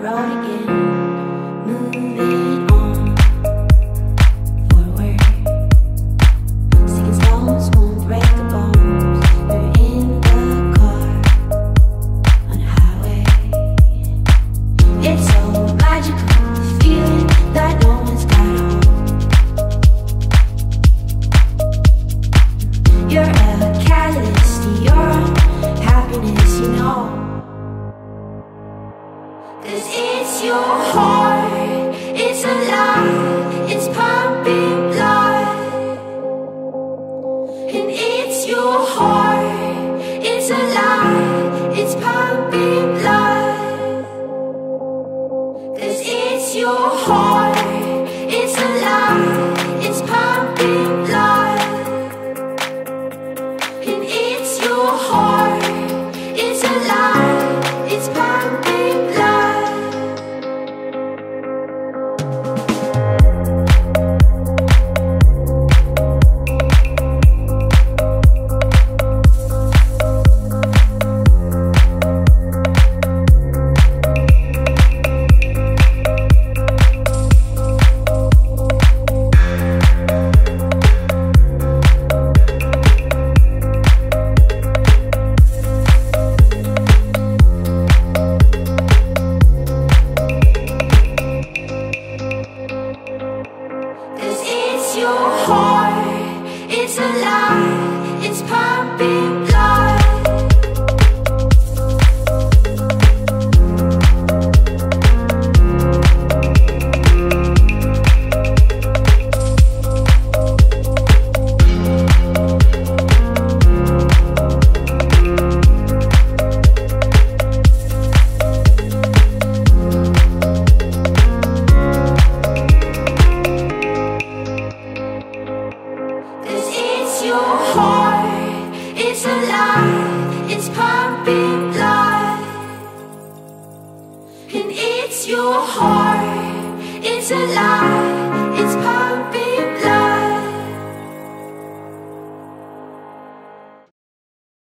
road again. Cause it's your heart, it's alive, it's pumping your heart is alive, it's pumping blood. And it's your heart, it's alive.